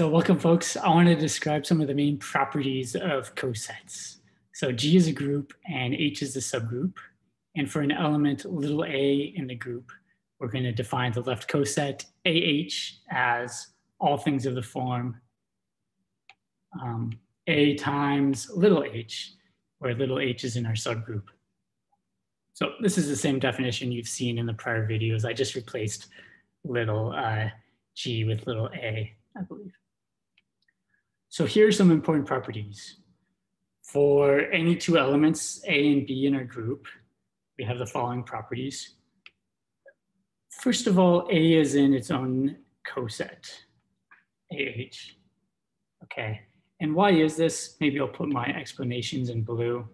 So welcome folks. I want to describe some of the main properties of cosets. So G is a group and H is a subgroup. And for an element little a in the group, we're going to define the left coset AH as all things of the form um, A times little h, where little h is in our subgroup. So this is the same definition you've seen in the prior videos. I just replaced little uh, g with little a, I believe. So here are some important properties. For any two elements, A and B in our group, we have the following properties. First of all, A is in its own coset, AH. Okay, and why is this? Maybe I'll put my explanations in blue.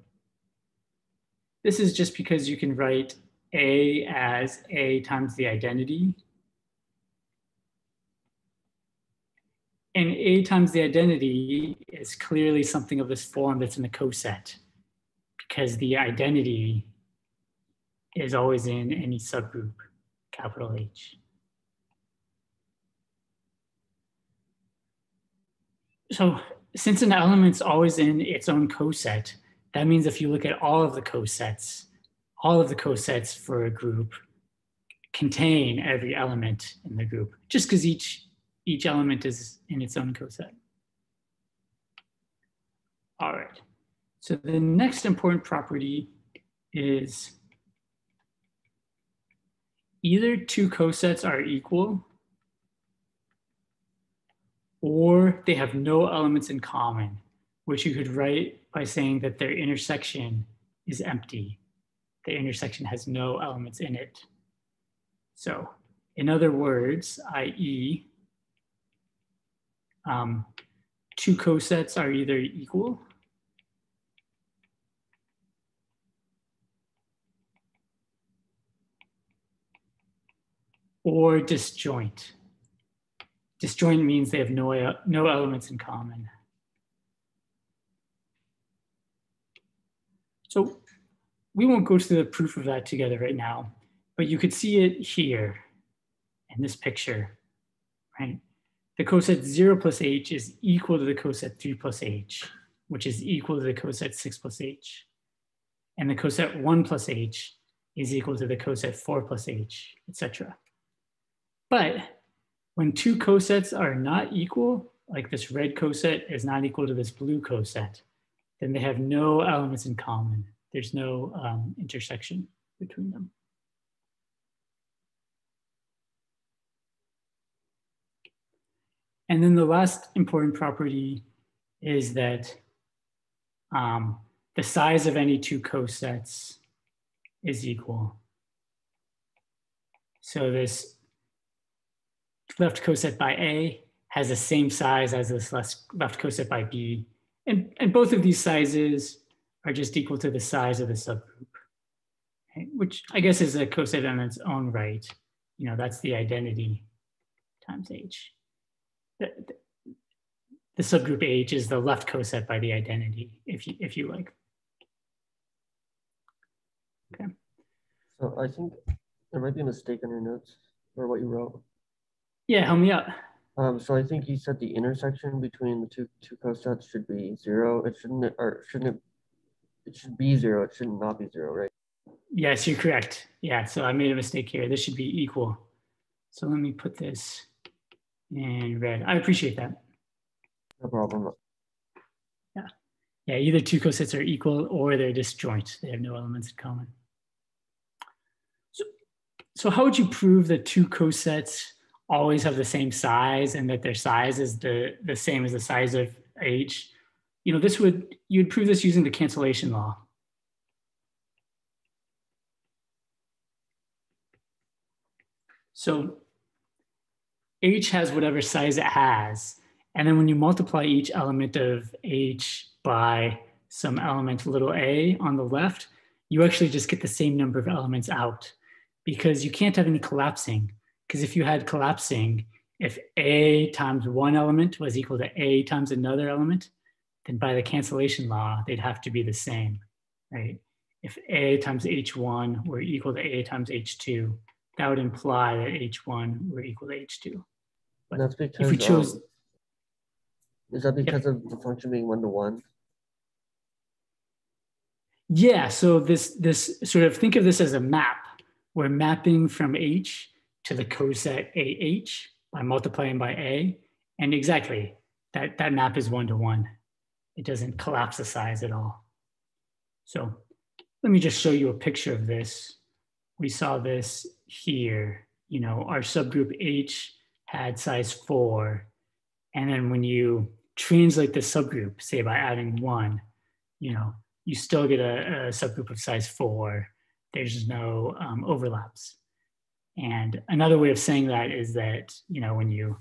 This is just because you can write A as A times the identity And A times the identity is clearly something of this form that's in the coset because the identity is always in any subgroup, capital H. So since an element's always in its own coset, that means if you look at all of the cosets, all of the cosets for a group contain every element in the group, just because each each element is in its own coset. All right, so the next important property is either two cosets are equal or they have no elements in common, which you could write by saying that their intersection is empty. The intersection has no elements in it. So in other words, i.e., um, two cosets are either equal or disjoint. Disjoint means they have no, no elements in common. So we won't go through the proof of that together right now, but you could see it here in this picture, right? The coset 0 plus h is equal to the coset 3 plus h, which is equal to the coset 6 plus h. And the coset 1 plus h is equal to the coset 4 plus h, etc. But when two cosets are not equal, like this red coset is not equal to this blue coset, then they have no elements in common. There's no um, intersection between them. And then the last important property is that um, the size of any two cosets is equal. So this left coset by A has the same size as this left coset by B. And, and both of these sizes are just equal to the size of the subgroup, okay? which I guess is a coset in its own right. You know, that's the identity times H the, the subgroup H is the left coset by the identity, if you, if you like. Okay. So I think there might be a mistake in your notes or what you wrote. Yeah, help me out. Um, so I think you said the intersection between the two two cosets should be zero. It shouldn't, or shouldn't it? It should be zero. It should not be zero, right? Yes, you're correct. Yeah, so I made a mistake here. This should be equal. So let me put this and red. I appreciate that. No problem. Yeah. Yeah, either two cosets are equal or they're disjoint. They have no elements in common. So, so how would you prove that two cosets always have the same size and that their size is the, the same as the size of H? You know, this would, you'd prove this using the cancellation law. So H has whatever size it has. And then when you multiply each element of H by some element little a on the left, you actually just get the same number of elements out because you can't have any collapsing. Because if you had collapsing, if a times one element was equal to a times another element, then by the cancellation law, they'd have to be the same, right? If a times h1 were equal to a times h2, that would imply that h1 were equal to h2. But That's because if we chose, um, Is that because of the function being one to one? Yeah, so this this sort of think of this as a map. We're mapping from H to the coset AH by multiplying by A. And exactly, that, that map is one to one. It doesn't collapse the size at all. So let me just show you a picture of this. We saw this here. You know, our subgroup H had size four. And then when you translate the subgroup, say by adding one, you know, you still get a, a subgroup of size four. There's no um, overlaps. And another way of saying that is that, you know, when you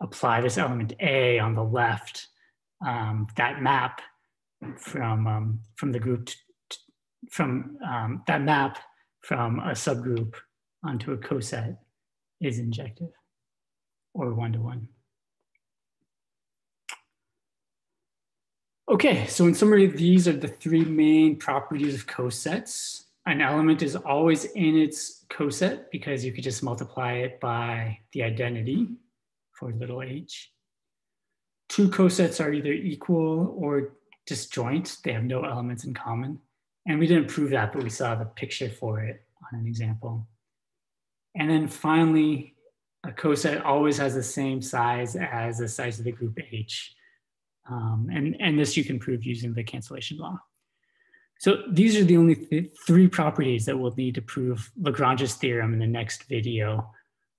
apply this element A on the left, um, that map from, um, from the group, from um, that map from a subgroup onto a coset is injective or one-to-one. Okay, so in summary, these are the three main properties of cosets. An element is always in its coset because you could just multiply it by the identity for little h. Two cosets are either equal or disjoint. They have no elements in common. And we didn't prove that, but we saw the picture for it on an example. And then finally, a coset always has the same size as the size of the group H. Um, and, and this you can prove using the cancellation law. So these are the only th three properties that we'll need to prove Lagrange's theorem in the next video,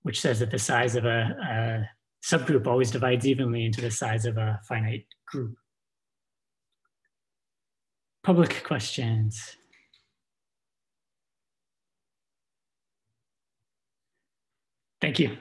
which says that the size of a, a subgroup always divides evenly into the size of a finite group. Public questions. Thank you.